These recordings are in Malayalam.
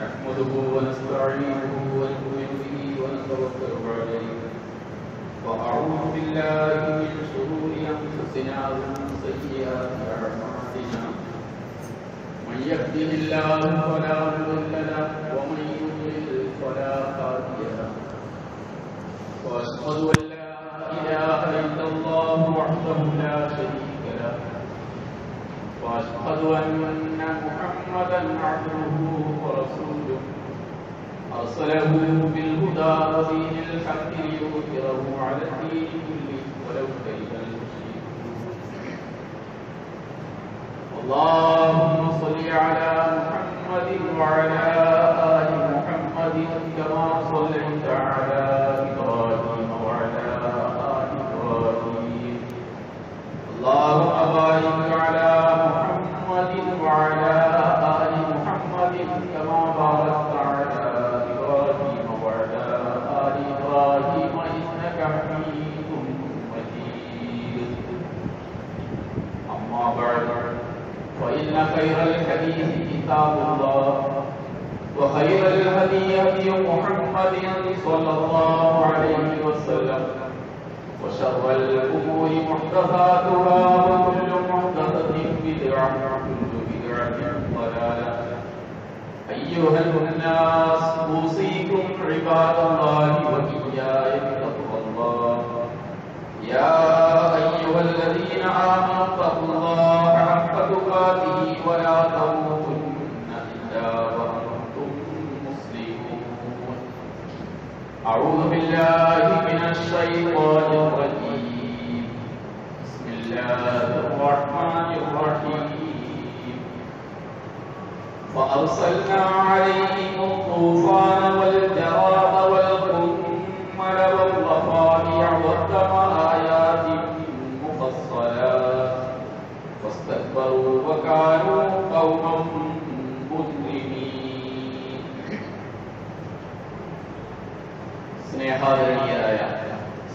نحمده ونستعينه ونؤمن به ونتوكل عليه. وأعوذ بالله من شرور أنفسنا ومن سيئات أعمالنا. من يهده الله فلا مضل له ومن يضلل فلا هادي له. وأشهد أن لا إله إلا الله وحده لا شريك وأشهد أن محمدا عبده ورسوله. أرسله بالهدى ودين الحق ليظهره على الدين كله ولو كره المشركون. اللهم صل على محمد وعلى آل محمد كما صليت على أعوذ بالله من الشيطان الرجيم. بسم الله الرحمن الرحيم. فأرسلنا عليهم الطوفان والجراد والقمل والضفادع والدم آيات مفصلات. فاستكبروا وكانوا സ്നേഹാദരണീയരായ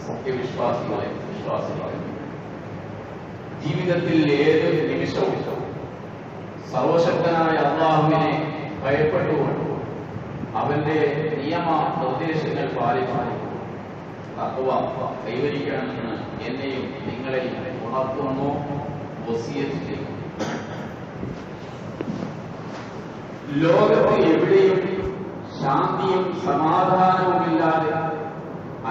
സത്യവിശ്വാസികളെ വിശ്വാസികളെ. ജീവിതത്തിൽ ഏത് നിമിഷവും സർവശക്തനായ അള്ളാഹുവിനെ ഭയപ്പെട്ടുകൊണ്ട് അവന്റെ നിയമ നിർദ്ദേശങ്ങൾ പാലിച്ചുകൊണ്ട് തത്വ കൈവരിക്കണമെന്ന് എന്നെയും നിങ്ങളെയും ഉണർത്തുന്നു. വസിയത്ത് ചെയ്യുന്നു. ലോകത്ത് എവിടെയും ശാന്തിയും സമാധാനവുമില്ലാതെ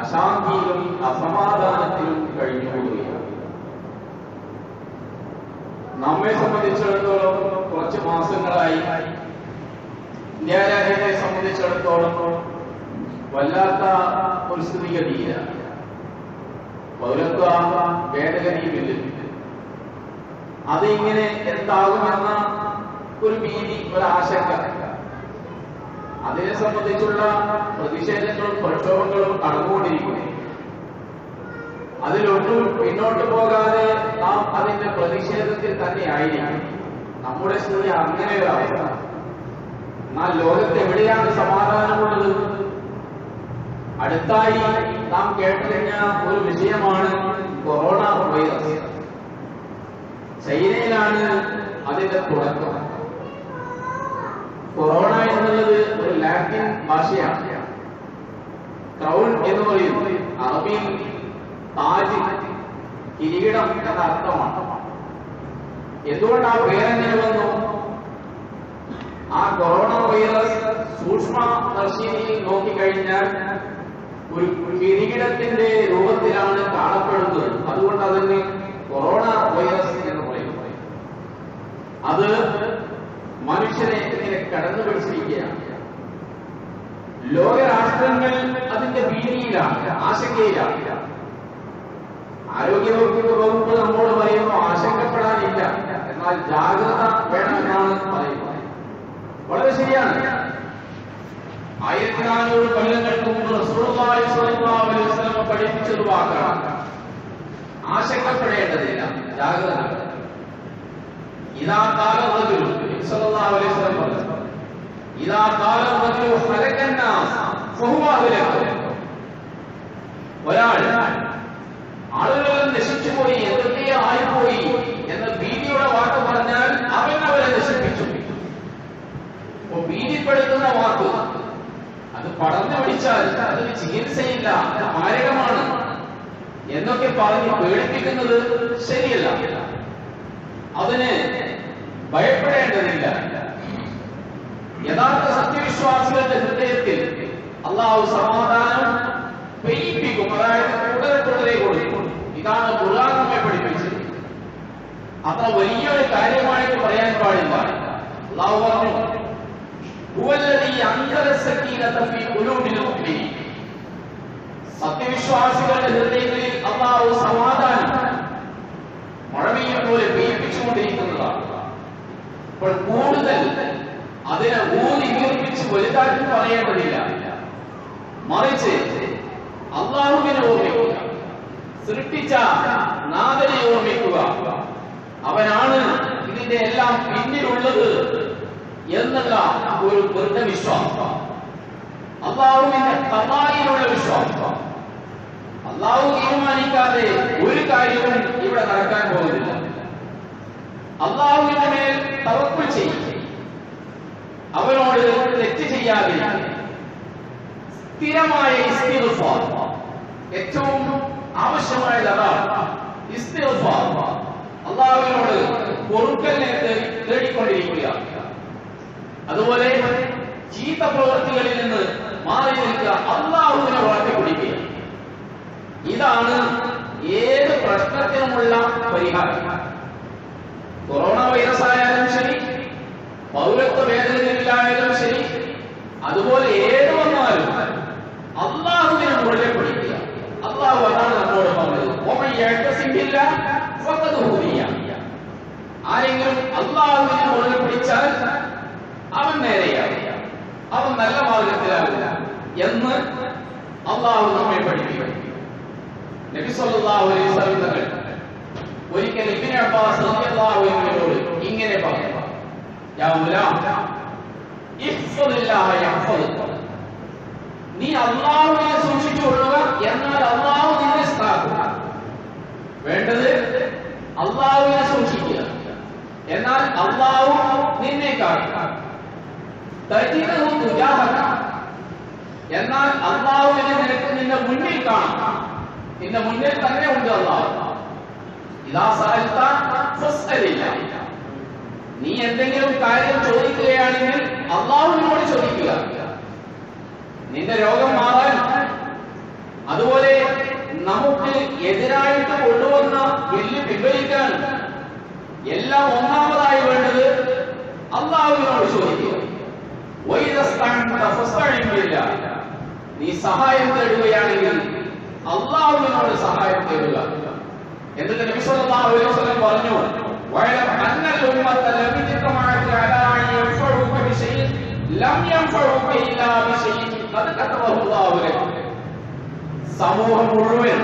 അശാന്തിയിലും അസമാധാനത്തിലും കഴിഞ്ഞുകൂടുകയാണ്. നമ്മെ സംബന്ധിച്ചിടത്തോളം കുറച്ച് മാസങ്ങളായി ഇന്ത്യാരാജ്യത്തെ സംബന്ധിച്ചിടത്തോളം വല്ലാത്ത ഒരു സ്ഥിതിഗതിയില്ല പൗരത്വ ഭേദഗതി ബില്ല് അതിങ്ങനെ എന്താകുമെന്ന ഒരു ഭീതി ഒരു ആശങ്ക അതിനെ സംബന്ധിച്ചുള്ള പ്രതിഷേധങ്ങളും പ്രക്ഷോഭങ്ങളും നടന്നുകൊണ്ടിരിക്കുന്നു. അതിലൊന്നും പിന്നോട്ട് പോകാതെ നാം അതിന്റെ പ്രതിഷേധത്തിൽ തന്നെ ആയിരിക്കും നമ്മുടെ സ്ഥിതി അങ്ങനെ ഒരു അവസ്ഥ. എന്നാൽ ലോകത്ത് എവിടെയാണ് സമാധാനമുള്ളത്? അടുത്തായി നാം കേട്ടുകഴിഞ്ഞ ഒരു വിഷയമാണ് കൊറോണ വൈറസ്. ചൈനയിലാണ് അതിന്റെ തുടക്കം. കൊറോണ ലാറ്റിൻ ഭാഷയാണ്. ക്രൗൺ എന്ന് പറയുന്നത് അറബിയിൽ താജ് കിരീടം എന്ന അർത്ഥമാണ്. എന്തുകൊണ്ട് ആ പേരെങ്ങനെ വന്നു? ആ കൊറോണ വൈറസ് സൂക്ഷ്മ ദർശിനിയിൽ നോക്കിക്കഴിഞ്ഞാൽ ഒരു കിരീടത്തിന്റെ രൂപത്തിലാണ് കാണപ്പെടുന്നത്. അതുകൊണ്ട് അതിന് കൊറോണ വൈറസ് എന്ന് പറയുന്നത് അത് മനുഷ്യനെ ഇങ്ങനെ കടന്നു പിടിച്ചിരിക്കുകയാണ് ലോകരാഷ്ട്രങ്ങൾ അതിന്റെ ഭീതിയിലാണ് ആശങ്കയിലാണ്. ആരോഗ്യവകുപ്പ് വകുപ്പ് നമ്മോട് പറയുന്നു ആശങ്കപ്പെടാനില്ല. എന്നാൽ ജാഗ്രത വേണമെന്നാണ് പറയുന്നത്. വളരെ ശരിയാണ്. ആയിരത്തി നാനൂറ് കൊല്ലങ്ങൾക്ക് മുമ്പ് അലൈഹി വസല്ലം പഠിപ്പിച്ചത് വാക്കാണ്. ആശങ്കപ്പെടേണ്ടതില്ല ജാഗ്രത ഇതാ കാല إذا قال الرجل هلك الناس فهو أهلك ഒരാൾ ആളുകളെല്ലാം നശിച്ചുപോയി എന്തൊക്കെയോ ആയിപ്പോയി എന്ന ഭീതിയുടെ വാക്ക് പറഞ്ഞാൽ അവൻ അവരെ നശിപ്പിച്ചു. അപ്പൊ ഭീതിപ്പെടുത്തുന്ന വാക്ക് അത് പടർന്നു പിടിച്ചാൽ അതിന് ചികിത്സയില്ല അത് മാരകമാണ് എന്നൊക്കെ പറഞ്ഞ് പേടിപ്പിക്കുന്നത് ശരിയല്ല. അതിന് ഭയപ്പെടേണ്ടതില്ല. യഥാർത്ഥ സത്യവിശ്വാസികളുടെ ഹൃദയത്തിൽ അള്ളാഹു സമാധാനം പെയ്യിപ്പിക്കും. അതായത് തുടരെ തുടരെ കൊടുക്കും. ഇതാണ് ഖുർആൻ പഠിപ്പിച്ചത്. അത്ര വലിയൊരു കാര്യമായിട്ട് പറയാൻ പാടില്ല. അള്ളാഹു പറഞ്ഞു സത്യവിശ്വാസികളുടെ ഹൃദയങ്ങളിൽ അള്ളാഹു സമാധാനം മഴവെയ്യും പോലെ പെയ്യിപ്പിച്ചുകൊണ്ടിരിക്കുന്നതാണ്. അപ്പോൾ കൂടുതൽ അതിനെ ഊന്നി വീർപ്പിച്ച് വലുതാക്കി പറയേണ്ടതില്ല മറിച്ച് അള്ളാഹുവിനെ ഓർമ്മിക്കുക സൃഷ്ടിച്ച നാഥനെ ഓർമ്മിക്കുക. അവനാണ് ഇതിന്റെ എല്ലാം പിന്നിലുള്ളത് എന്നുള്ള ഒരു ദൃഢവിശ്വാസം അള്ളാഹുവിന്റെ തമായിലുള്ള വിശ്വാസം. അള്ളാഹു തീരുമാനിക്കാതെ ഒരു കാര്യവും ഇവിടെ നടക്കാൻ പോകുന്നില്ല. അള്ളാഹുവിന്റെ മേൽ തവപ്പ് ചെയ്യും. അവനോട് തെറ്റ് ചെയ്യാതെ സ്ഥിരമായ ഇസ്തിഗ്ഫാർ. ഏറ്റവും ആവശ്യമായത് അതാണ് ഇസ്തിഗ്ഫാർ. അള്ളാഹുവിനോട് പൊറുക്കലിനെ തേടി- തേടിക്കൊണ്ടിരിക്കുക അതുപോലെ ചീത്ത പ്രവൃത്തികളിൽ നിന്ന് മാറി നിൽക്കുക അള്ളാഹുവിനെ വളർത്തിപ്പിടിക്കുക ഇതാണ് ഏത് പ്രശ്നത്തിനുമുള്ള പരിഹാരം. കൊറോണ വൈറസ് ആയാലും ശരി പൗരത്വ ഭേദഗതിയിലായാലും ശരി. അതുപോലെ ഏത് വന്നാലും അള്ളാഹുവിനെ മുകളിലെ പിടിക്കുക അള്ളാഹു അതാണ് നമ്മളോട് പറഞ്ഞത്. ആരെങ്കിലും അള്ളാഹുവിനെ മുകളിൽ പിടിച്ചാൽ അവൻ നേരെയാവില്ല. അവൻ നല്ല മാർഗത്തിലാവില്ല എന്ന് അള്ളാഹു നമ്മെ പഠിപ്പിക്കും. നബി സല്ലല്ലാഹു അലൈഹി തങ്ങൾ ഒരിക്കൽ ഇബ്നു അബ്ബാസ് ഇങ്ങനെ പറഞ്ഞു. നീ അള്ളാഹുവിനെ സൂക്ഷിച്ചുകൊള്ളുക എന്നാൽ അള്ളാഹു നിന്നെ സ്ഥാപിക്കുക വേണ്ടത് അള്ളാഹുവിനെ സൂക്ഷിക്കുക. എന്നാൽ അള്ളാഹു നിന്നെ കാക്കുക തജിദഹു തുജാഹക എന്നാൽ അള്ളാഹുവിനെ നിനക്ക് നിന്റെ മുന്നിൽ കാണാം. നിന്റെ മുന്നിൽ തന്നെ ഉണ്ട് അള്ളാഹു ഇതാ സഹൽത്ത ഫസ്അലില്ല. നീ എന്തെങ്കിലും കാര്യം ചോദിക്കുകയാണെങ്കിൽ അള്ളാഹുവിനോട് ചോദിക്കുക. നിന്റെ രോഗം മാറാൻ. അതുപോലെ നമുക്ക് എതിരായിട്ട് കൊണ്ടുവന്ന വെല്ലു പിൻവലിക്കാൻ എല്ലാം ഒന്നാമതായി വേണ്ടത് അള്ളാഹുവിനോട് ചോദിക്കുക. നീ സഹായം തേടുകയാണെങ്കിൽ അള്ളാഹുവിനോട് സഹായം തേടുക. എന്നിട്ട് നബി സല്ലല്ലാഹു അലൈഹി വസല്ലം പറഞ്ഞു വഅലം അന്നൽ ഉമ്മത ലം യജ്തമഅത് അലാ അൻ യൻഫഉക ബിശൈഇൻ ലം യൻഫഉക ഇല്ലാ ബിശൈഇൻ ഖദ് കതബഹു അല്ലാഹു ലക സമൂഹം മുഴുവൻ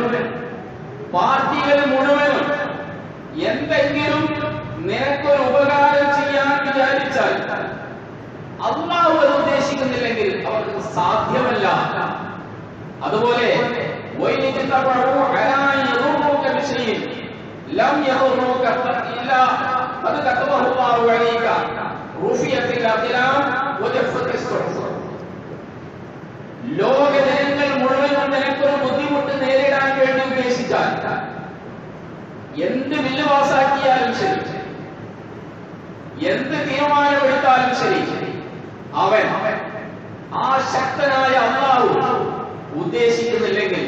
പാർട്ടികൾ മുഴുവനും എന്തെങ്കിലും നിനക്കൊരു ഉപകാരം ചെയ്യാൻ വിചാരിച്ചാൽ അള്ളാഹു അത് ഉദ്ദേശിക്കുന്നില്ലെങ്കിൽ അവർക്ക് സാധ്യമല്ല അതുപോലെ وَإِنِجْتَمَعُوا لَمْ يَضُرُّوكَ إِلَّا قَدْ كَتَبَهُ اللَّهُ عَلَيْكَ رُفِعَتِ الْأَقْلَامُ وَجَفَّتِ الصُّحُفُ ലോക ജനങ്ങൾ മുഴുവനും നിനക്കൊരു ബുദ്ധിമുട്ട് നേരിടാൻ വേണ്ടി ഉദ്ദേശിച്ചാൽ എന്ത് ബില്ല് പാസാക്കിയാലും ശരി എന്ത് തീരുമാനമെടുത്താലും ശരി അവൻ ആ ശക്തനായ അള്ളാഹു ഉദ്ദേശിക്കുന്നില്ലെങ്കിൽ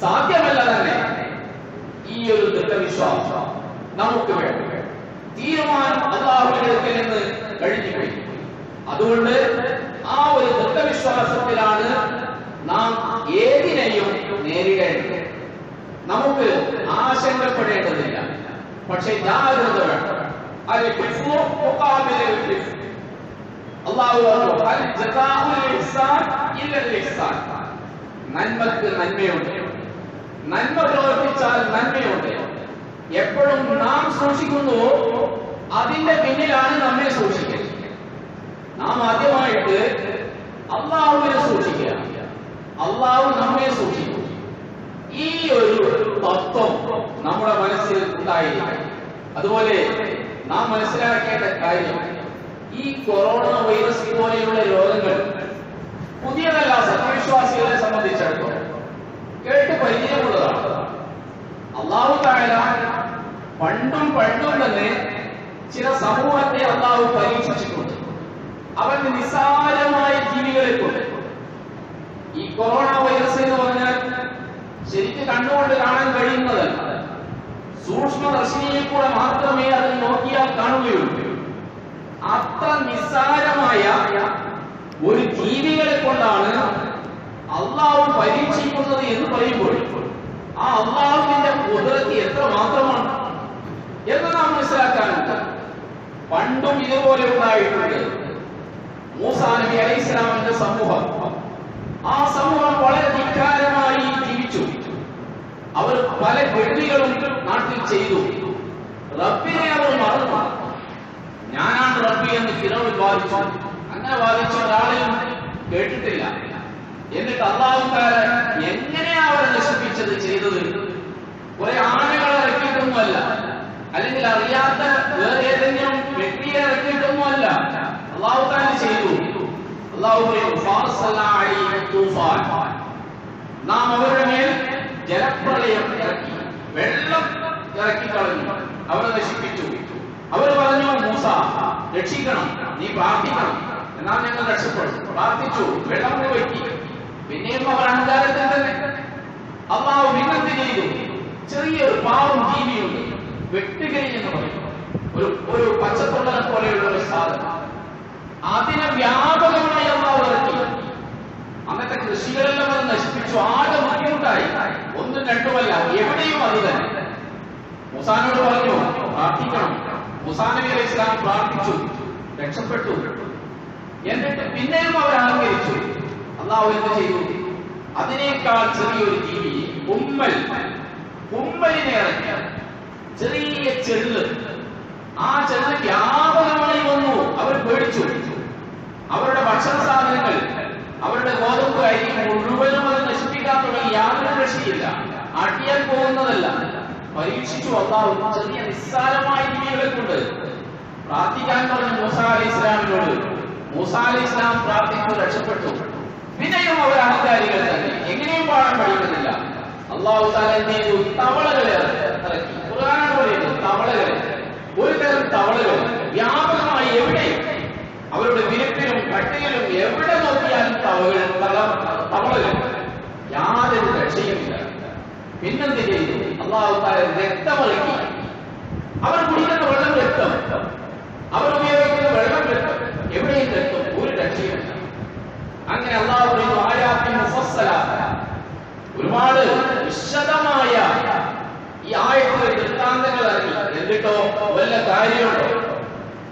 സാധ്യമല്ല തന്നെ ഈ ഒരു ദൃഢവിശ്വാസം നമുക്ക് വേണം. തീരുമാനം അള്ളാഹുവിന്റെ അടുക്കൽ നിന്ന് കഴിഞ്ഞു കഴിഞ്ഞു. അതുകൊണ്ട് ആ ഒരു ദൃഢവിശ്വാസത്തിലാണ് നാം ഏതിനെയും നേരിടേണ്ടത്. നമുക്ക് ആശങ്കപ്പെടേണ്ടതില്ല. പക്ഷെ ജാഗ്രത വേണം. അള്ളാഹു നന്മക്ക് നന്മയുണ്ട്. നന്മ പ്രവർത്തിച്ചാൽ നന്മയുണ്ട്. എപ്പോഴും നാം സൂക്ഷിക്കുന്നുവോ അതിന്റെ പിന്നിലാണ് നമ്മെ സൂക്ഷിക്കുന്നത് നാം ആദ്യമായിട്ട് അള്ളാഹുവിനെ സൂക്ഷിക്കുക. അള്ളാഹു നമ്മെ സൂക്ഷിക്കും. ഈ ഒരു തത്വം നമ്മുടെ മനസ്സിൽ ഉണ്ടായി അതുപോലെ നാം മനസ്സിലാക്കേണ്ട കാര്യം ഈ കൊറോണ വൈറസ് പോലെയുള്ള രോഗങ്ങൾ പുതിയതല്ല സത്യവിശ്വാസികളെ സംബന്ധിച്ചിടത്തോളം. കേട്ട് പരിചയമുള്ളതാണ്. അള്ളാഹു താഴ പണ്ടും പണ്ടും തന്നെ ചില സമൂഹത്തെ അള്ളാഹു പരീക്ഷിച്ചിട്ടുണ്ട്. അവൻ നിസ്സാരമായ ജീവികളെ കൊണ്ട് ഈ കൊറോണ വൈറസ് എന്ന് പറഞ്ഞാൽ ശരിക്കും കണ്ണുകൊണ്ട് കാണാൻ കഴിയുന്നതല്ല. സൂക്ഷ്മദർശിനിയിൽ കൂടെ മാത്രമേ അത് നോക്കിയാൽ കാണുകയുള്ളൂ. അത്ര നിസ്സാരമായ ഒരു കൊണ്ടാണ് അള്ളാഹു പരീക്ഷിക്കുന്നത് എന്ന് പറയുമ്പോൾ ആ അള്ളാഹുവിന്റെ കുതിരത്തി എത്ര മാത്രമാണ്? എന്ന് നാം മനസ്സിലാക്കാനുണ്ട്. പണ്ടും ഇതുപോലെ ഉണ്ടായിട്ടുണ്ട്. മൂസാ നബി അലൈഹി ഇസ്ലാമിന്റെ സമൂഹം. ആ സമൂഹം വളരെ ധിക്കാരമായി ജീവിച്ചു. അവർ പല വെള്ളികളും നാട്ടിൽ ചെയ്തു. റബ്ബിനെ അവർ മറന്നു. ഞാനാണ് റബ്ബി എന്ന് ഫിറോൻ വാദിച്ചു. അങ്ങനെ വാദിച്ച ഒരാളെയും കേട്ടിട്ടില്ല. എന്നിട്ട് അള്ളാഹുക്കാരെ എങ്ങനെയാ അവരെ നശിപ്പിച്ചത് ചെയ്തത്? കുറെ ആനകളെ ഇറക്കിയിട്ടൊന്നുമല്ല. അല്ലെങ്കിൽ അറിയാത്ത വേറെ ഏതെങ്കിലും വ്യക്തിയെ ഇറക്കിയിട്ടൊന്നുമല്ല. അള്ളാഹുക്കാരെ ചെയ്തു. അള്ളാഹു. നാം അവരുടെ മേൽ ജലപ്രളയം ഇറക്കി വെള്ളം ഇറക്കി കളഞ്ഞു അവരെ നശിപ്പിച്ചു. അവർ പറഞ്ഞു മൂസ രക്ഷിക്കണം. നീ പ്രാർത്ഥിക്കണം. എന്നാൽ ഞങ്ങൾ രക്ഷപ്പെടും. പ്രാർത്ഥിച്ചു. വെള്ളം വെക്കി പിന്നെയും അവർ അഹങ്കാരത്തിൽ തന്നെ. അള്ളാഹു വിനന്തി ചെയ്തു. ചെറിയൊരു പാവം ജീവിയുണ്ട്. വെട്ടുകിരി എന്ന് പറയും ഒരു ഒരു പച്ചത്തുള്ളനെ പോലെയുള്ള ഒരു സാധനം. അതിനെ വ്യാപകമായി അള്ളാഹു ഇറക്കി. അന്നത്തെ കൃഷികളെല്ലാം അത് നശിപ്പിച്ചു. ആകെ ബുദ്ധിമുട്ടായി ഒന്നും രണ്ടുമല്ല എവിടെയും അത് തന്നെ. മുസാനോട് പറഞ്ഞു പ്രാർത്ഥിക്കണം. മുസാനബി അലൈഹി ഇസ്ലാം പ്രാർത്ഥിച്ചു രക്ഷപ്പെട്ടു. എന്നിട്ട് പിന്നെയും അവർ അഹങ്കരിച്ചു അള്ളാഹു എന്ത് ചെയ്തു? അതിനേക്കാൾ ചെറിയൊരു ജീവി ഉമ്മൽ ഉമ്മലിനെ ഇറക്കി. ചെറിയ ചെള്ള്. ആ ചെള്ള് വ്യാപകമായി വന്നു. അവർ പേടിച്ചു. അവരുടെ ഭക്ഷണ സാധനങ്ങൾ അവരുടെ ഗോതമ്പ് അരി മുഴുവനും അത് നശിപ്പിക്കാൻ തുടങ്ങി. യാതൊരു രക്ഷയില്ല അടിയാൻ പോകുന്നതല്ല. പരീക്ഷിച്ചു അള്ളാഹു. ചെറിയ നിസ്സാരമായ ജീവികളെ കൊണ്ട്. പ്രാർത്ഥിക്കാൻ പറഞ്ഞു മൂസ അലി ഇസ്ലാമിനോട് മൂസ അലി ഇസ്ലാം പ്രാർത്ഥിച്ചു രക്ഷപ്പെട്ടു. പിന്നെയും അവർ അഹങ്കാരികൾ തന്നെ എങ്ങനെയും പാടാൻ പഠിക്കുന്നില്ല. അള്ളാഹു താല എന്ത് ചെയ്തു തവളകളെ ഇറക്കി ഖുർആനാണ് പറയുന്നത്. തവളകളെ. ഒരു തരം തവളകൾ. വ്യാപകമായി എവിടെ? അവരുടെ വിരപ്പിലും കട്ടിയിലും എവിടെ നോക്കിയാലും തവകൾ പല തവളകൾ. യാതൊരു രക്ഷയുമില്ല. പിന്നെന്ത് ചെയ്തു? അള്ളാഹു താല രക്തമിറക്കി അവർ കുടിക്കുന്ന വെള്ളം രക്തം. അവർ ഉപയോഗിക്കുന്ന വെള്ളം രക്തം. എവിടെയും രക്തം. ഒരു രക്ഷയുമില്ല. അങ്ങനെ അള്ളാഹു പറയുന്നു ആയാത്തി മുഫസ്സല. ഒരുപാട് വിശദമായ ഈ ആയത്തിലെ വൃത്താന്തങ്ങൾ ഇറങ്ങി എന്നിട്ടോ വല്ല കാര്യമുണ്ടോ?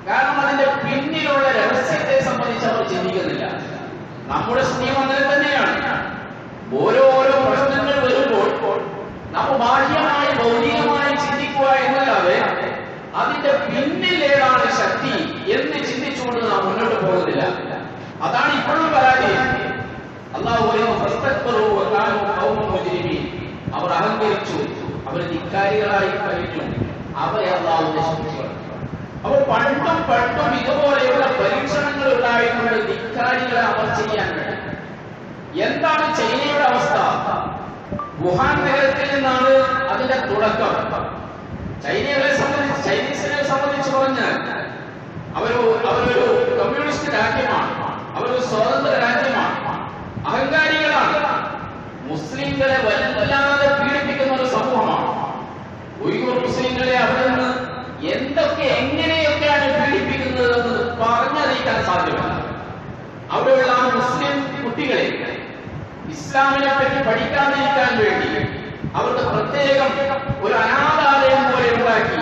കാരണം അതിന്റെ പിന്നിലുള്ള രഹസ്യത്തെ സംബന്ധിച്ച് അവർ ചിന്തിക്കുന്നില്ല. നമ്മുടെ സ്ഥിതി അങ്ങനെ തന്നെയാണ്. ഓരോ ഓരോ പ്രശ്നങ്ങൾ വരുമ്പോൾ നമ്മൾ ബാഹ്യമായി ഭൗതികമായി ചിന്തിക്കുക എന്നല്ലാതെ അതിന്റെ പിന്നിൽ ഏതാണ് ശക്തി എന്ന് ചിന്തിച്ചുകൊണ്ട് നാം മുന്നോട്ട് പോകുന്നില്ല. അതാണ് ഇപ്പോഴും പരാജയം അള്ളാഹു പറയുന്നു "ഫസ്തക്ബറൂ വകാനൂ ഖൗമൻ അവർ അഹങ്കരിച്ചു. അവർ ധിക്കാരികളായി കഴിഞ്ഞു. അവരെ അള്ളാഹു നശിപ്പിച്ചു അപ്പോൾ പണ്ടും പണ്ടും ഇതുപോലെയുള്ള പരീക്ഷണങ്ങൾ ഉണ്ടായിട്ടുണ്ട് ധിക്കാരികളെ അവർ ചെയ്യാൻ എന്താണ് ചൈനയുടെ അവസ്ഥ? വുഹാൻ നഗരത്തിൽ നിന്നാണ് അതിന്റെ തുടക്കം. ചൈനകളെ സംബന്ധിച്ച് ചൈനീസിനെ സംബന്ധിച്ച് പറഞ്ഞാൽ അവരൊരു അവരൊരു കമ്മ്യൂണിസ്റ്റ് രാജ്യമാണ്. അവരൊരു സ്വതന്ത്ര രാജ്യമാണ്. അഹങ്കാരികളാണ്. മുസ്ലിങ്ങളെ വല്ലാതെ പീഡിപ്പിക്കുന്ന ഒരു സമൂഹമാണ്. ഉയ്യൂർ മുസ്ലിങ്ങളെ അവിടെ നിന്ന് എന്തൊക്കെ എങ്ങനെയൊക്കെയാണ് പീഡിപ്പിക്കുന്നത് എന്ന് പറഞ്ഞറിയിക്കാൻ സാധ്യമല്ല. അവിടെയുള്ള ആ മുസ്ലിം കുട്ടികളെ ഇസ്ലാമിനെ പറ്റി പഠിക്കാതിരിക്കാൻ വേണ്ടി അവർക്ക് പ്രത്യേകം ഒരു അനാഥാലയം പോലെ ഉണ്ടാക്കി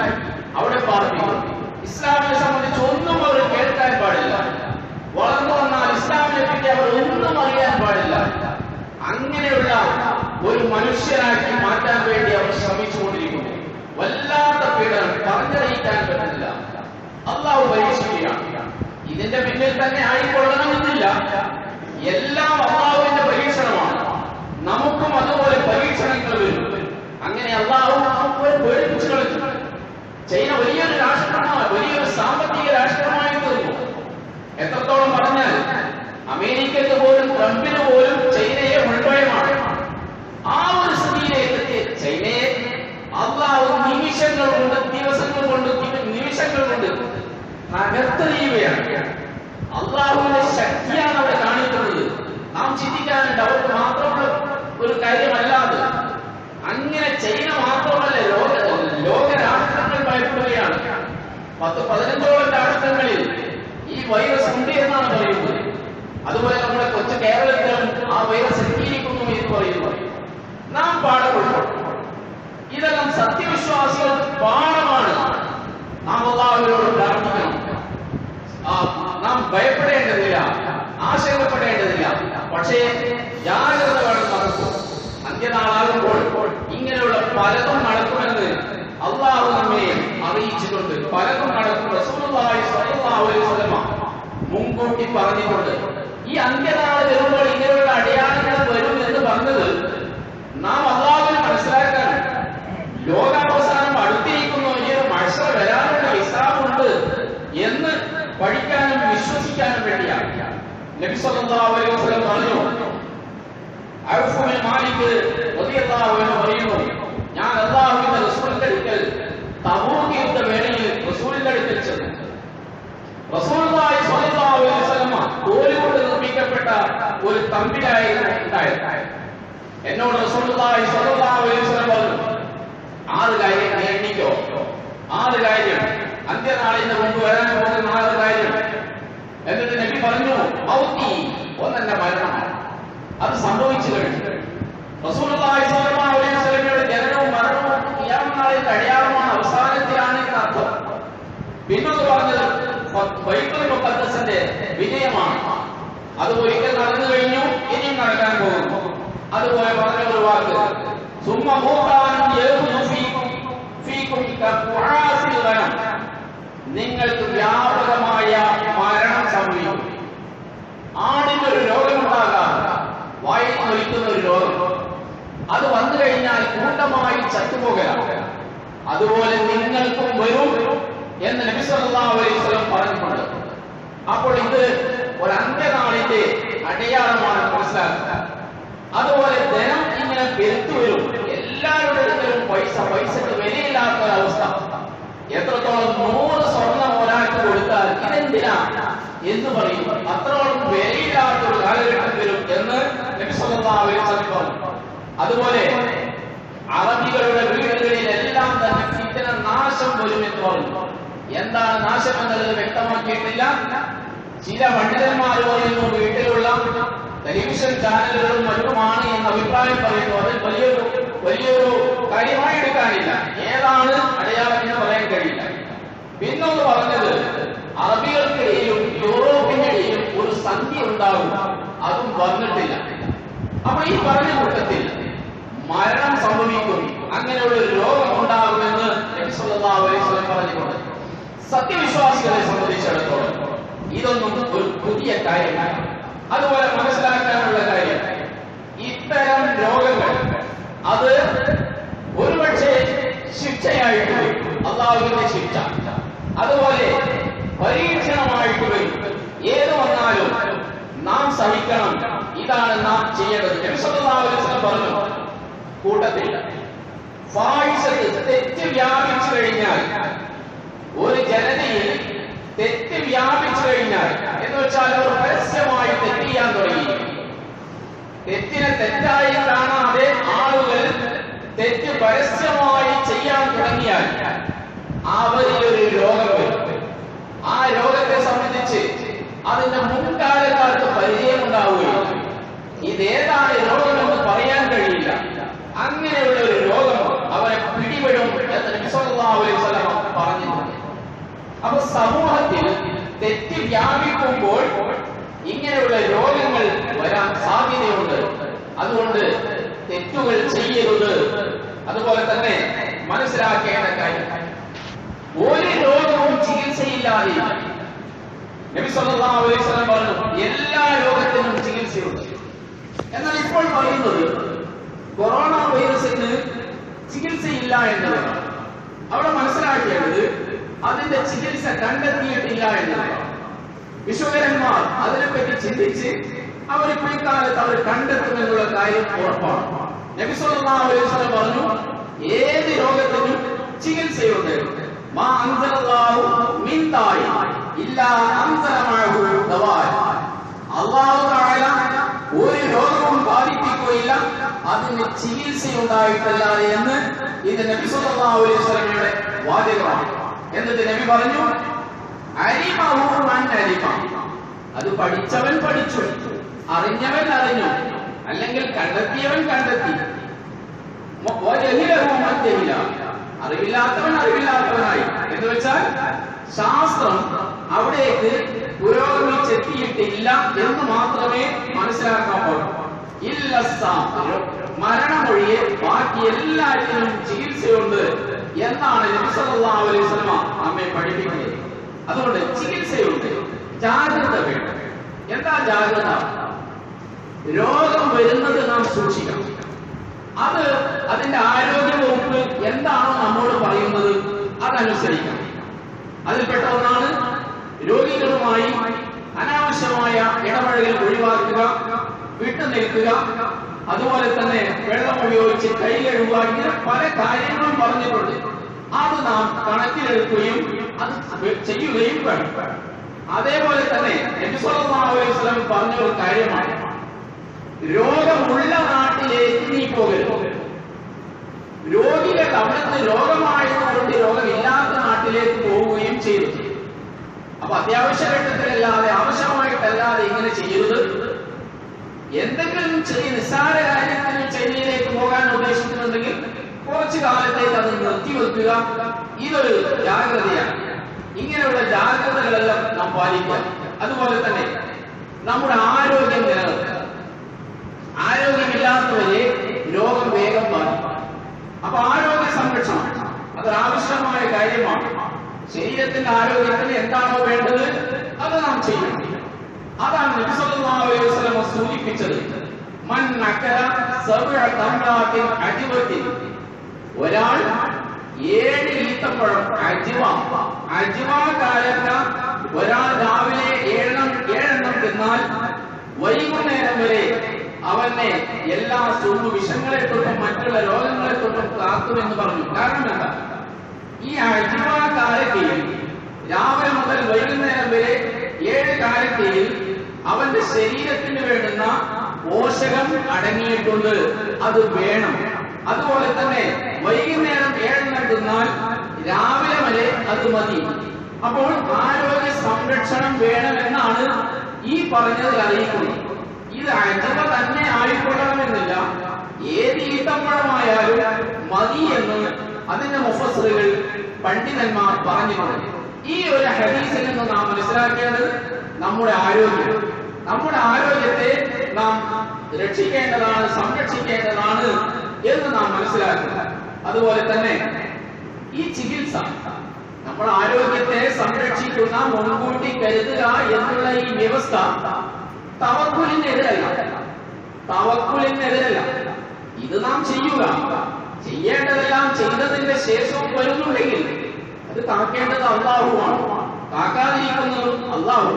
അവിടെ പാർപ്പിക്കും ഇസ്ലാമിനെ സംബന്ധിച്ച് ഒന്നും അവർ കേൾക്കാൻ പാടില്ല വളർന്നു വന്നാൽ ഇസ്ലാമിനെ പറ്റി അവർ ഒന്നും അറിയാൻ പാടില്ല അങ്ങനെയുള്ള ഒരു മനുഷ്യനാക്കി മാറ്റാൻ വേണ്ടി അവർ ശ്രമിച്ചുകൊണ്ടിരിക്കുന്നു. വല്ലാത്ത പീഡനം പറഞ്ഞറിയിക്കാൻ പറ്റുന്നില്ല അള്ളാഹു പരീക്ഷിക്കുകയാണ്. ഇതിന്റെ പിന്നിൽ തന്നെ ആയിക്കൊള്ളണമെന്നില്ല. എല്ലാം അള്ളാഹുവിന്റെ പരീക്ഷണമാണ്. നമുക്കും അതുപോലെ പരീക്ഷണങ്ങൾ വരും. അങ്ങനെ അള്ളാഹു നമുക്ക് പേടിപ്പിച്ചു കളിച്ചു ചൈന വലിയൊരു രാഷ്ട്രമാണ് വലിയൊരു സാമ്പത്തിക രാഷ്ട്രമായി തീർന്നു. എത്രത്തോളം പറഞ്ഞാൽ അമേരിക്കക്ക് പോലും ട്രംപിന് പോലും ചൈനയെ ട്രംപിനെ ആ ഒരു സ്ഥിതിയിലേക്ക് ചൈനയെ അള്ളാഹ് നിമിഷങ്ങൾ കൊണ്ട് ദിവസങ്ങൾ കൊണ്ട് നിമിഷങ്ങൾ കൊണ്ട് തകർത്തെറിയുകയാണ് അള്ളാഹുവിന്റെ ശക്തിയാണ് അവിടെ കാണിക്കുന്നത്. നാം ചിന്തിക്കാനുണ്ട് അവർക്ക് മാത്രമുള്ള ഒരു കാര്യമല്ലാതെ അങ്ങനെ ചൈന മാത്രമല്ല ലോക ലോകരാഷ്ട്രങ്ങൾ ഭയപ്പെടുകയാണ്. പത്ത് പതിനഞ്ചോളം രാഷ്ട്രങ്ങളിൽ ഈ വൈറസ് ഉണ്ട് എന്നാണ് പറയുന്നത്. അതുപോലെ നമ്മുടെ കൊച്ചു കേരളത്തിലും ആ വൈറസ് എത്തിയിരിക്കുന്നു എന്ന് പറയുന്നത് നാം പാഠപ്പെട്ടു ഇതെല്ലാം സത്യവിശ്വാസികൾ പാഠമാണ്. നാം അള്ളാഹുവിനോട് പ്രാർത്ഥിക്കണം. നാം ഭയപ്പെടേണ്ടതില്ല ആശങ്കപ്പെടേണ്ടതില്ല. പക്ഷേ ജാഗ്രത വേണം നടക്കും അന്ത്യനാളാകുമ്പോൾ ഇങ്ങനെയുള്ള പലതും നടക്കുമെന്ന് അള്ളാഹു നമ്മെ അറിയിച്ചിട്ടുണ്ട്. പലതും നടക്കും. മുൻകൂട്ടി പറഞ്ഞിട്ടുണ്ട്. ഈ അന്ത്യനാൾ വരുമ്പോൾ ഇങ്ങനെയുള്ള അടയാളങ്ങൾ വരും എന്ന് പറഞ്ഞത് നാം അള്ളാഹുവിനെ മനസ്സിലാക്കാൻ ലോകാവസാനം അടുത്തിരിക്കുന്നു. ഈ ഒരു വരാനുള്ള ഹിസാബുണ്ട് എന്ന് പഠിക്കാനും വിശ്വസിക്കാനും വേണ്ടിയാണ്. നബി സല്ലല്ലാഹു അലൈഹി വസല്ലം പറഞ്ഞു മാലിക് പറയുന്നു ഞാൻ അള്ളാഹുവിന്റെ റസൂലിന്റെ അടുക്കൽ തബൂക്ക് യുദ്ധ വേളയിൽ റസൂലിന്റെ അടുക്കൽ ചെന്നു. അലൈഹി വസല്ലം നിർമ്മിക്കപ്പെട്ട ഒരു തമ്പിലായിരുന്നു എന്നോട് റസൂലുള്ളാഹി സ്വല്ലല്ലാഹു അലൈഹി വസല്ലം പറഞ്ഞു ആറ് കാര്യം നീ എണ്ണിക്കോ? ആറ് കാര്യം. അന്ത്യനാളിന് മുമ്പ് വരാൻ പോകുന്ന ആറ് കാര്യം. എന്നിട്ട് നബി പറഞ്ഞു മൗത്തി ഒന്നെന്റെ മരണമാണ്. അത് സംഭവിച്ചു കഴിഞ്ഞു. റസൂലുള്ളാഹി സ്വല്ലല്ലാഹു അലൈഹി വസല്ലമയുടെ ജനനവും മരണവും ഖിയാമത്ത് നാളിന്റെ അടയാളമാണ് അവസാനത്തിലാണ് എന്ന അർത്ഥം. പിന്നൊന്ന് പറഞ്ഞത് ബൈബിൾ മുഖദ്ദസിന്റെ വിജയമാണ്. അത് ഒരിക്കൽ നടന്നു കഴിഞ്ഞു ഇനിയും നടക്കാൻ പോകുന്നു. അതുപോലെ പറഞ്ഞ ഒരു വാക്ക്. സുമ്മ മൂത്താനും നിങ്ങൾക്ക് വ്യാപകമായ മരണം സംഭവിക്കും. ആടിന് ഒരു രോഗമുണ്ടാകാം. വായിൽ ഒലിക്കുന്ന ഒരു രോഗം. അത് വന്നു കഴിഞ്ഞാൽ കൂട്ടമായി ചത്തുപോകലാണ് അതുപോലെ നിങ്ങൾക്കും വരും എന്ന് നബി സല്ലല്ലാഹു അലൈഹി വസല്ലം പറഞ്ഞിട്ടുണ്ട്. അപ്പോൾ ഇത് ഒരു അന്ത്യനാളിന്റെ അടയാളമാണ് മനസ്സിലാക്കുക. അതുപോലെ ധനം ഇങ്ങനെ പെരുത്തു വരും. എല്ലാവരുടെ അടുക്കലും പൈസ പൈസക്ക് വിലയില്ലാത്ത ഒരവസ്ഥ എത്രത്തോളം നൂറ് സ്വർണം ഒരാൾക്ക് കൊടുത്താൽ ഇതെന്തിനാ? എന്ന് പറയും. അത്രോളം വിലയില്ലാത്ത ഒരു കാലഘട്ടം വരും എന്ന് പറഞ്ഞു. അതുപോലെ അറബികളുടെ വീടുകളിൽ എല്ലാം തന്നെ ഫിത്തന നാശം വരും എന്ന് പറഞ്ഞു. എന്താണ് നാശം എന്നുള്ളത് വ്യക്തമാക്കിയിട്ടില്ല. ചില പണ്ഡിതന്മാർ പറയുന്നു വീട്ടിലുള്ള ടെലിവിഷൻ ചാനലുകളും മറ്റുമാണ് എന്ന അഭിപ്രായം പറയുന്നു അത് വലിയൊരു വലിയൊരു കാര്യമായി എടുക്കാനില്ല. ഏതാണ് അടയാളം എന്ന് പറയാൻ കഴിയില്ല. പിന്നൊന്ന് പറഞ്ഞത് അറബികൾക്കിടയിലും യൂറോപ്പിനിടയിലും ഒരു സന്ധി ഉണ്ടാകും അതും വന്നിട്ടില്ല. അപ്പൊ ഈ പറഞ്ഞ കൂട്ടത്തിൽ മരണം സംഭവിക്കും. അങ്ങനെയുള്ള ഒരു രോഗം ഉണ്ടാകുമെന്ന് പറഞ്ഞിട്ടുണ്ട്. സത്യവിശ്വാസികളെ സംബന്ധിച്ചിടത്തോളം ഇതൊന്നും ഒരു പുതിയ കാര്യമല്ല. അതുപോലെ മനസ്സിലാക്കാനുള്ള കാര്യം. ഇത്തരം രോഗങ്ങൾ അത് ഒരുപക്ഷെ ശിക്ഷയായിട്ട് വരും. അള്ളാഹുവിന്റെ ശിക്ഷ. അതുപോലെ പരീക്ഷണമായിട്ട് വരും. ഏത് വന്നാലും നാം സഹിക്കണം. ഇതാണ് നാം ചെയ്യേണ്ടത്. പറഞ്ഞു കൂട്ടത്തിൽ തെറ്റ് വ്യാപിച്ചു കഴിഞ്ഞാൽ ഒരു ജനതയിൽ തെറ്റ് വ്യാപിച്ചു കഴിഞ്ഞാൽ എന്ന് വെച്ചാൽ അവർ പരസ്യമായി തെറ്റ് ചെയ്യാൻ തുടങ്ങി തെറ്റിനെ തെറ്റായി കാണാതെ ആളുകൾ തെറ്റ് പരസ്യമായി ചെയ്യാൻ തുടങ്ങിയാൽ അവരിലൊരു രോഗം വരും ആ രോഗത്തെ സംബന്ധിച്ച് അതിന്റെ മുൻകാലക്കാർക്ക് പരിചയമുണ്ടാവുകയില്ല ഇതേതാണ് രോഗമെന്ന് പറയാൻ കഴിയില്ല അങ്ങനെയുള്ള ഒരു രോഗം അവരെ പിടിപെടും എന്ന് നബി സല്ലല്ലാഹു അലൈഹി വസല്ലം പറഞ്ഞിട്ടുണ്ട് അപ്പൊ സമൂഹത്തിൽ തെറ്റ് വ്യാപിക്കുമ്പോൾ ഇങ്ങനെയുള്ള രോഗങ്ങൾ വരാൻ സാധ്യതയുണ്ട്. അതുകൊണ്ട് തെറ്റുകൾ ചെയ്യരുത്. അതുപോലെ തന്നെ മനസ്സിലാക്കേണ്ട കാര്യം. ഒരു രോഗവും ചികിത്സയില്ലാതെ നബി സല്ലല്ലാഹു അലൈഹി വസല്ലം പറഞ്ഞു എല്ലാ രോഗത്തിനും ചികിത്സയുണ്ട്. എന്നാൽ ഇപ്പോൾ പറയുന്നത് കൊറോണ വൈറസിന് ചികിത്സയില്ല എന്നതാണ്. അവിടെ മനസ്സിലാക്കേണ്ടത് അതിന്റെ ചികിത്സ കണ്ടെത്തിയിട്ടില്ല എന്നതാണ്. വിശ്വകരന്മാർ അതിനെപ്പറ്റി ചിന്തിച്ച് അവർ പിൽക്കാലത്ത് അവർ കണ്ടെത്തുമെന്നുള്ള കാര്യം ഉറപ്പാണ്. നബി സല്ലല്ലാഹു അലൈഹി വസല്ലം പറഞ്ഞു ഏത് രോഗത്തിനും ചികിത്സയുണ്ട്. ഒരു രോഗവും ബാധിപ്പിക്കുകയില്ല അതിന് ചികിത്സയുണ്ടായിട്ടല്ലാതെ എന്ന് ഇത് നബി സല്ലല്ലാഹു അലൈഹി വസല്ലമയുടെ വാചകമാണ്. എന്നിട്ട് നബി പറഞ്ഞു അത് പഠിച്ചവൻ പഠിച്ചു. അറിഞ്ഞവൻ അറിഞ്ഞു. അല്ലെങ്കിൽ കണ്ടെത്തിയവൻ കണ്ടെത്തി. മ- വജഹിലഹു മൻ ജഹില. അറിവില്ലാത്തവൻ അറിവില്ലാത്തവനായി. എന്ന് വെച്ചാൽ ശാസ്ത്രം അവിടേക്ക് പുരോഗമിച്ചെത്തിയിട്ടില്ല എന്ന് മാത്രമേ മനസ്സിലാക്കാൻ പാടൂ ഇല്ല മരണമൊഴിയെ ബാക്കി എല്ലാറ്റിനും ചികിത്സയുണ്ട് എന്നാണ് നബി അലൈഹി വസല്ലം നമ്മെ പഠിപ്പിക്കുന്നത്. അതുകൊണ്ട് ചികിത്സയുണ്ട്. ജാഗ്രത വേണം. എന്താ ജാഗ്രത? രോഗം വരുന്നത് നാം സൂക്ഷിക്കണം. അത് അതിന്റെ ആരോഗ്യ വകുപ്പ് എന്താണോ നമ്മോട് പറയുന്നത് അതനുസരിക്കണം. അതിൽപ്പെട്ട ഒന്നാണ് രോഗികളുമായി അനാവശ്യമായ ഇടപഴകൽ ഒഴിവാക്കുക വിട്ടു നിൽക്കുക. അതുപോലെ തന്നെ വെള്ളം ഉപയോഗിച്ച് കൈ കഴുകുക. ഇങ്ങനെ പല കാര്യങ്ങളും പറഞ്ഞിട്ടുണ്ട് അത് നാം കണക്കിലെടുക്കുകയും അത് ചെയ്യുകയും വേണം. അതേപോലെ തന്നെ നബി സല്ലല്ലാഹു അലൈഹി വസല്ലം പറഞ്ഞ ഒരു കാര്യമാണ്. രോഗമുള്ള നാട്ടിലേക്ക് നീ പോകരുത്. രോഗികൾ അവിടുന്ന് രോഗമായതുകൊണ്ട് രോഗമില്ലാത്ത നാട്ടിലേക്ക് പോവുകയും ചെയ്തു. അപ്പൊ അത്യാവശ്യഘട്ടത്തിലല്ലാതെ ആവശ്യമായിട്ടല്ലാതെ ഇങ്ങനെ ചെയ്യരുത്. എന്തെങ്കിലും ചെറിയ നിസ്സാര കാര്യങ്ങളിൽ ചെന്നൈയിലേക്ക് പോകാൻ ഉദ്ദേശിക്കുന്നുണ്ടെങ്കിൽ കുറച്ചു കാലത്തേക്ക് അത് നിർത്തിവെക്കുക ഇതൊരു ജാഗ്രതയാണ്. ഇങ്ങനെയുള്ള ജാഗ്രതകളെല്ലാം നാം പാലിക്കുക. അതുപോലെ തന്നെ നമ്മുടെ ആരോഗ്യം നിലനിർത്തുക. ആരോഗ്യമില്ലാത്തവരെ രോഗം വേഗം ബാധിക്കും. അപ്പൊ ആരോഗ്യ സംരക്ഷണം അതൊരാവശ്യമായ കാര്യമാണ്. ശരീരത്തിന്റെ ആരോഗ്യത്തിന് എന്താണോ വേണ്ടത് അത് നാം ചെയ്യണം. അതാണ് സൂചിപ്പിച്ചത്. മൻ നക്കര സർവ തമിഴ്നാട്ടിൽ അജ്വത്തിൻ ഒരാൾ ഏഴ് ഈത്തപ്പഴം അജിവ. അജിവ കാലത്ത് ഒരാൾ രാവിലെ ഏഴെണ്ണം ഏഴെണ്ണം തിന്നാൽ വൈകുന്നേരം വരെ അവനെ എല്ലാ സുഖ വിഷങ്ങളെ തൊട്ടും മറ്റുള്ള രോഗങ്ങളെ തൊട്ടും എന്ന് പറഞ്ഞു. കാരണം എന്താ? ഈ അജിവ കാലത്തെയും രാവിലെ മുതൽ വൈകുന്നേരം വരെ ഏഴ് കാലത്തെയും അവന്റെ ശരീരത്തിന് വേണ്ടുന്ന പോഷകം അടങ്ങിയിട്ടുണ്ട്. അത് വേണം. അതുപോലെ തന്നെ വൈകുന്നേരം ഏഴെണ്ണം തിന്നാൽ രാവിലെ വരെ അത് മതി. അപ്പോൾ ആരോഗ്യ സംരക്ഷണം വേണമെന്നാണ് ഈ പറഞ്ഞതിൽ അറിയിക്കുന്നത്. ഇത് അജവ തന്നെ ആയിക്കൊള്ളണമെന്നില്ല. ഏത് ഈട്ടപ്പഴമായാലും മതി എന്ന് അതിന്റെ മുഫസറുകൾ പണ്ഡിതന്മാർ പറഞ്ഞു പറഞ്ഞിട്ടുണ്ട് ഈ ഒരു ഹദീസിൽ നിന്ന് നാം മനസ്സിലാക്കേണ്ടത് നമ്മുടെ ആരോഗ്യം. നമ്മുടെ ആരോഗ്യത്തെ നാം രക്ഷിക്കേണ്ടതാണ് സംരക്ഷിക്കേണ്ടതാണ് എന്ന് നാം മനസ്സിലാക്കുക അതുപോലെ തന്നെ ഈ ചികിത്സ നമ്മുടെ ആരോഗ്യത്തെ സംരക്ഷിക്കുന്ന മുൻകൂട്ടി കരുതുക എന്നുള്ള ഈ വ്യവസ്ഥ തവക്കുലിനെതിരല്ല തവക്കുലിനെതിരല്ല ഇത് നാം ചെയ്യുക. ചെയ്യേണ്ടതെല്ലാം ചെയ്തതിന്റെ ശേഷവും വരുന്നുണ്ടെങ്കിൽ അത് കാക്കേണ്ടത് അള്ളാഹുവാണ്. കാക്കാതിരിക്കുന്നതും അള്ളാഹു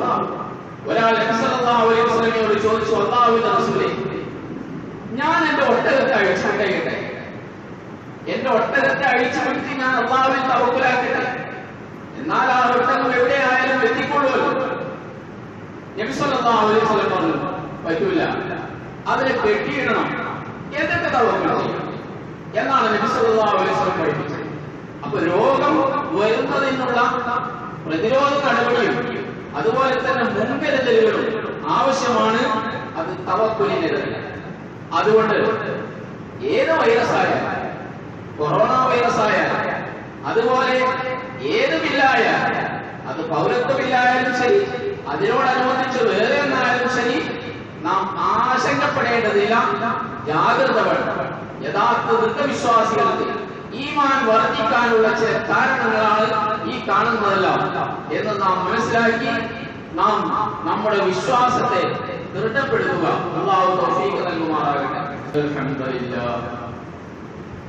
ഒരാൾ നബി സല്ലല്ലാഹു അലൈഹി വസല്ലമയോട് ചോദിച്ചു അള്ളാഹുവിന്റെ ഞാൻ എന്റെ ഒട്ടകത്തെ അഴിച്ചുകൊണ്ടേക്കട്ടെ എന്റെ ഒട്ടകത്തെ അഴിച്ചു പിടിച്ച് ഞാൻ അള്ളാവിൽ തവക്കുലാക്കട്ടെ എന്നാൽ ആ ഒട്ടകം എവിടെയായാലും എത്തിക്കൊള്ളുമല്ലോ. നബി സല്ലല്ലാഹു അലൈഹി വസല്ലം പറഞ്ഞു പറ്റൂല. അതിനെ കെട്ടിയിടണം. എന്നിട്ട് തവക്കണം എന്നാണ് നബി സ്വലം പഠിപ്പിച്ചത്. അപ്പൊ രോഗം വരുന്നതിനുള്ള പ്രതിരോധ നടപടിയും അതുപോലെ തന്നെ മുൻകരുതലുകളും ആവശ്യമാണ്. അത് തവക്കുലിനെതിരല്ല അതുകൊണ്ട് ഏത് വൈറസ് ആയാലും കൊറോണ വൈറസ് ആയാലും അതുപോലെ ഏത് അത് പൗരത്വ ബില്ലായാലും ശരി അതിനോടനുബന്ധിച്ച് വേറെ എന്നായാലും ശരി നാം ആശങ്കപ്പെടേണ്ടതില്ല ജാഗ്രത വേണം. യഥാർത്ഥ ദൃഢവിശ്വാസികൾക്ക് ഈമാൻ വർദ്ധിക്കാനുള്ള ചില കാരണങ്ങളാണ് ഈ കാണുന്നതെല്ലാം എന്ന് നാം മനസ്സിലാക്കി നാം നമ്മുടെ വിശ്വാസത്തെ ദൃഢപ്പെടുത്തുക അള്ളാഹു തൗഫീഖ് നൽകുമാറാകട്ടെ അൽഹംദുലില്ലാഹ്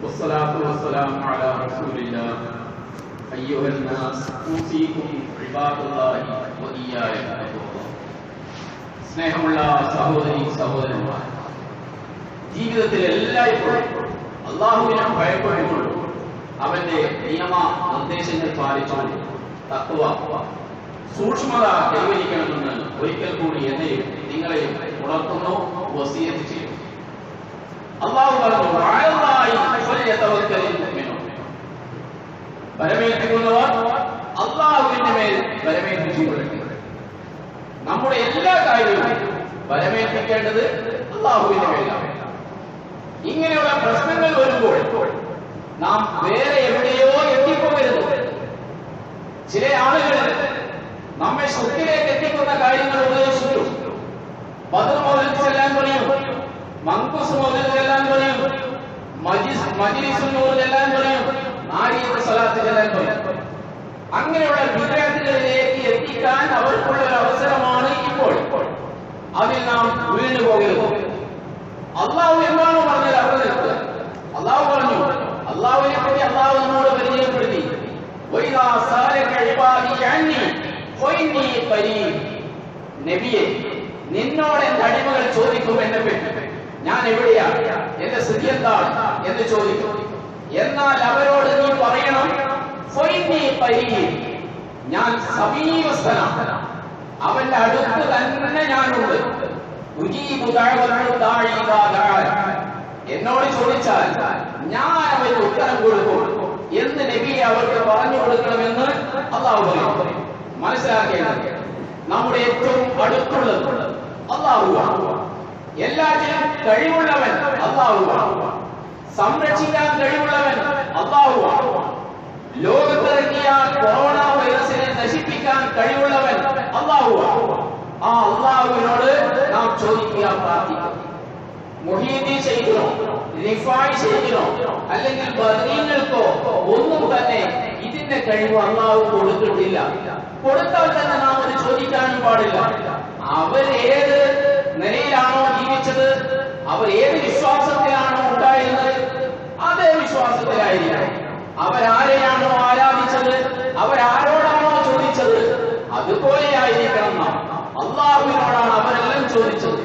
والصلاة والسلام على رسول الله أيها الناس أوصيكم عباد الله وإياي بتقوى الله സ്നേഹമുള്ള സഹോദരി സഹോദരന്മാർ ജീവിതത്തിൽ എല്ലായ്പ്പോഴും അള്ളാഹുവിനെ ഭയപ്പെടുന്നുള്ളൂ അവന്റെ നിയമ നിർദ്ദേശങ്ങൾ പാലിച്ചുകൊണ്ട് തത്വ സൂക്ഷ്മത കൈവരിക്കണമെന്ന് ഒരിക്കൽ കൂടി എന്നെയും നിങ്ങളെയും ഉണർത്തുന്നു വസീയത്ത് ചെയ്യുന്നു അള്ളാഹു പറഞ്ഞു. വരമേൽപ്പിക്കുന്നവർ അള്ളാഹുവിന്റെ മേൽ വരമേൽപ്പിച്ചുകൊള്ളട്ടെ നമ്മുടെ എല്ലാ കാര്യവും വരമേൽപ്പിക്കേണ്ടത് അള്ളാഹുവിന്റെ മേലാണ്. ഇങ്ങനെയുള്ള പ്രശ്നങ്ങൾ വരുമ്പോൾ നാം വേറെ എവിടെയോ എത്തിപ്പോകരുത്. ചില ആളുകൾ നമ്മെ സ്വത്തിലേക്ക് എത്തിക്കുന്ന കാര്യങ്ങൾ ഉപദേശിച്ചു ബദർ മുതൽ ചെല്ലാൻ പറയും മങ്കുസ് ചെല്ലാൻ പറയും മജിസ് മജിലിസുന്നൂർ ചെല്ലാൻ പറയും നാരിയത്ത് സലാത്ത് ചെല്ലാൻ പറയും അങ്ങനെയുള്ള വിദ്യാർത്ഥികളിലേക്ക് എത്തിക്കാൻ അവർക്കുള്ള ഒരു അവസരമാണ് ഇപ്പോൾ. അതിൽ നാം വീണു പോകരുത്. അള്ളാഹു എന്താണോ പറഞ്ഞത് അവിടെ നിൽക്കുക അള്ളാഹു പറഞ്ഞു അള്ളാഹുവിനെ പറ്റി അള്ളാഹു നമ്മോട് പരിചയപ്പെടുത്തി. "വൈദാ സാലക ഇബാദി അന്നി ഫഇന്നി ഖരീബ്." നബിയെ നിന്നോട് എന്റെ അടിമകൾ ചോദിക്കും എന്നെ പറ്റി. ഞാൻ എവിടെയാ? എന്റെ സ്ഥിതി എന്താണ്? എന്ന് ചോദിക്കും. എന്നാൽ അവരോട് നീ പറയണം ഞാൻ സമീപസ്ഥനാണ്. അവന്റെ അടുത്ത് തന്നെ ഞാനുണ്ട്. എന്നോട് ചോദിച്ചാൽ ഞാൻ അവന് ഉത്തരം കൊടുക്കും. എന്ന് നബിയെ അവർക്ക് പറഞ്ഞു കൊടുക്കണമെന്ന് അള്ളാഹു പറയും. മനസ്സിലാക്കേണ്ടത് നമ്മുടെ ഏറ്റവും അടുത്തുള്ളത് അള്ളാഹുവാണ് എല്ലാറ്റിനും കഴിവുള്ളവൻ അള്ളാഹുവാണ് സംരക്ഷിക്കാൻ കഴിവുള്ളവൻ അള്ളാഹുവാണ് ലോകത്തിറങ്ങിയ കൊറോണ വൈറസിനെ നശിപ്പിക്കാൻ കഴിവുള്ളവൻ അള്ളാഹുവാണ് ആ അള്ളാഹുവിനോട് നാം ചോദിക്കുക പ്രാർത്ഥിക്കുക. മുഹീദി ചെയ്തിനോ റിഫായ് ചെയ്തിനോ അല്ലെങ്കിൽ ബദീങ്ങൾക്കോ ഒന്നും തന്നെ ഇതിന്റെ കഴിവ് അള്ളാഹു കൊടുത്തിട്ടില്ല. കൊടുത്താൽ തന്നെ നാം അത് ചോദിക്കാനും പാടില്ല. അവരേത് നിലയിലാണോ ജീവിച്ചത് അവർ ഏത് വിശ്വാസത്തിലാണോ ഉണ്ടായിരുന്നത് അതേ വിശ്വാസത്തിലായിരിക്കണം. അവരാരെയാണോ ആരാധിച്ചത് അവരാരോടാണോ ചോദിച്ചത് അതുപോലെ ആയിരിക്കണം നാം. അള്ളാഹുവിനോടാണ് അവരെല്ലാം ചോദിച്ചത്.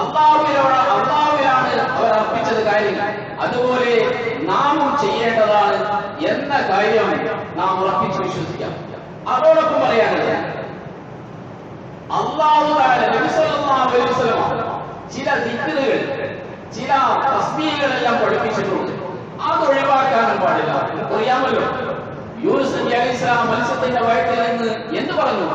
അള്ളാഹുവിനോട് അള്ളാഹുവിനാണ് അവർ അർപ്പിച്ചത് കാര്യങ്ങൾ അതുപോലെ നാമും ചെയ്യേണ്ടതാണ് എന്ന കാര്യം നാം ഉറപ്പിച്ച് വിശ്വസിക്കാം. അതോടൊപ്പം പറയാനുള്ളത് അള്ളാഹു ചില ദിക്കുകൾ ചില തസ്മീകളെല്ലാം പഠിപ്പിച്ചിട്ടുണ്ട്. അത് ഒഴിവാക്കാനും പാടില്ല. അറിയാമല്ലോ യൂനുസ് നബി മത്സ്യത്തിന്റെ വയറ്റിൽ നിന്ന് എന്ത് പറഞ്ഞു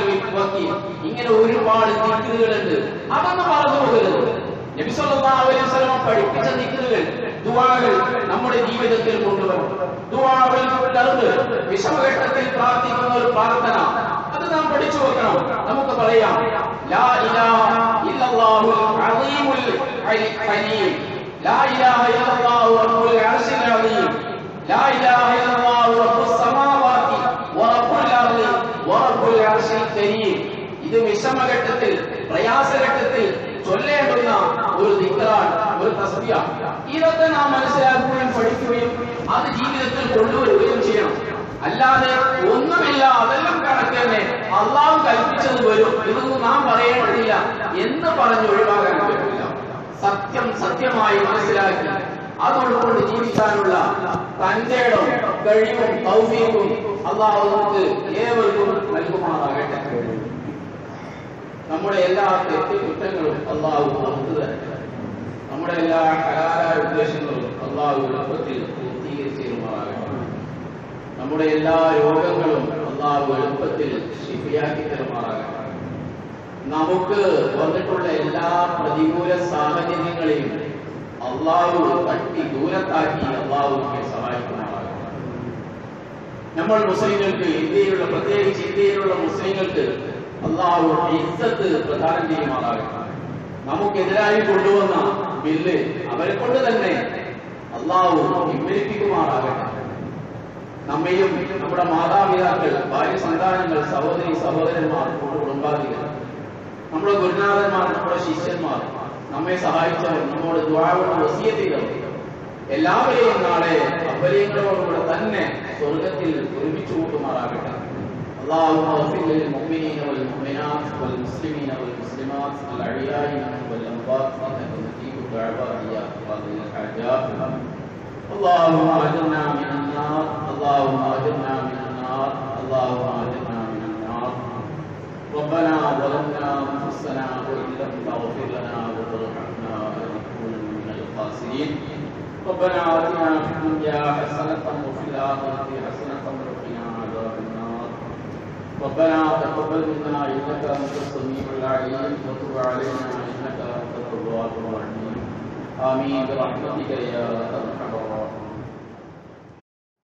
അലൈഹി പറഞ്ഞു ഇങ്ങനെ ഒരുപാട് ദിക്റുകളുണ്ട്. അതൊന്നും മറന്നു പോകരുത് നബി വസല്ലം പഠിപ്പിച്ച ദിക്റുകൾ ദുവാകൾ നമ്മുടെ ജീവിതത്തിൽ കൊണ്ടുവരണം ദുവാകൾ കലർന്ന് വിഷമഘട്ടത്തിൽ പ്രാർത്ഥിക്കുന്ന ഒരു പ്രാർത്ഥന. അത് നാം പഠിച്ചു വെക്കണം. നമുക്ക് പറയാം ലാ ഇലാഹ ഇല്ലല്ലാഹുൽ അസീമുൽ ഹലീം ലാ ഇലാഹ ഇല്ലല്ലാഹു റബ്ബുൽ അർശിൽ അസീം. ലാ ഇലാഹ ഇല്ലല്ലാഹു റബ്ബുസ് സമാവാതി വറബ്ബുൽ അർളി വറബ്ബുൽ അർശിൽ കരീം. ഇത് വിഷമഘട്ടത്തിൽ പ്രയാസഘട്ടത്തിൽ ചൊല്ലേണ്ടുന്ന ഒരു നിക്കറാണ് ഒരു തസ്ബിയ ഇതൊക്കെ നാം മനസ്സിലാക്കുകയും പഠിക്കുകയും അത് ജീവിതത്തിൽ കൊണ്ടുവരികയും ചെയ്യണം. അല്ലാതെ ഒന്നുമില്ല അതെല്ലാം കണക്ക് തന്നെ അള്ളാഹു കൽപ്പിച്ചത് വരും ഇതൊന്നും നാം പറയേണ്ടതില്ല എന്ന് പറഞ്ഞ് ഒഴിവാക്കാൻ പറ്റില്ല. സത്യം സത്യമായി മനസ്സിലാക്കി അത് ഉൾക്കൊണ്ട് ജീവിക്കാനുള്ള തന്റെ ഇടം കഴിവും തൗഫീഖും അള്ളാഹു നമുക്ക് ഏവർക്കും നൽകുമാറാകട്ടെ. നമ്മുടെ എല്ലാ തെറ്റ് കുറ്റങ്ങളും അള്ളാഹു പുറത്തു തരട്ടെ. നമ്മുടെ എല്ലാ ഹലാലായ ഉദ്ദേശങ്ങളും അള്ളാഹു എളുപ്പത്തിൽ പൂർത്തീകരിച്ച് നമ്മുടെ എല്ലാ രോഗങ്ങളും അള്ളാഹു എളുപ്പത്തിൽ ശിഫിയാക്കി തരുമാറാകട്ടെ. നമുക്ക് വന്നിട്ടുള്ള എല്ലാ പ്രതികൂല സാഹചര്യങ്ങളെയും അള്ളാഹു തട്ടി ദൂരത്താക്കി അള്ളാഹു നമ്മെ നമ്മൾ മുസ്ലിങ്ങൾക്ക് ഇന്ത്യയിലുള്ള പ്രത്യേകിച്ച് ഇന്ത്യയിലുള്ള മുസ്ലിങ്ങൾക്ക് അള്ളാഹു ഇസ്സത്ത് പ്രധാനം ചെയ്യുമാറാകട്ടെ. നമുക്കെതിരായി കൊണ്ടുവന്ന ബില്ല് അവരെ കൊണ്ട് തന്നെ അള്ളാഹു പിൻവലിപ്പിക്കുമാറാകട്ടെ. നമ്മയും നമ്മുടെ മാതാപിതാക്കൾ ഭാര്യ സന്താനങ്ങൾ സഹോദരി സഹോദരന്മാർ നമ്മുടെ കുടുംബാധികൾ നമ്മുടെ ഗുരുനാഥന്മാർ നമ്മുടെ ശിഷ്യന്മാർ നമ്മെ സഹായിച്ചവർ നമ്മോട് ദ്വാരോട് എല്ലാവരെയും നാളെ അപര്യങ്ങളോടുകൂടെ തന്നെ സ്വർഗത്തിൽ ഒരുമിച്ച് കൂട്ടുമാറാകട്ടെ. اللهم اغفر للمؤمنين والمؤمنات والمسلمين المسلمين والمسلمات الأحياء منهم والأموات إنك مجيب الدعوات يا قاضي الحاجات. اللهم أجرنا من النار اللهم أجرنا من النار اللهم أجرنا من النار. ربنا ظلمنا أنفسنا وإن لم تغفر لنا وترحمنا لنكونن من الخاسرين. ربنا آتنا في الدنيا حسنة وفي عذاب النار ربنا تقبل منا انك انت السميع العليم وتب علينا انك انت التواب الرحيم. امين برحمتك يا ارحم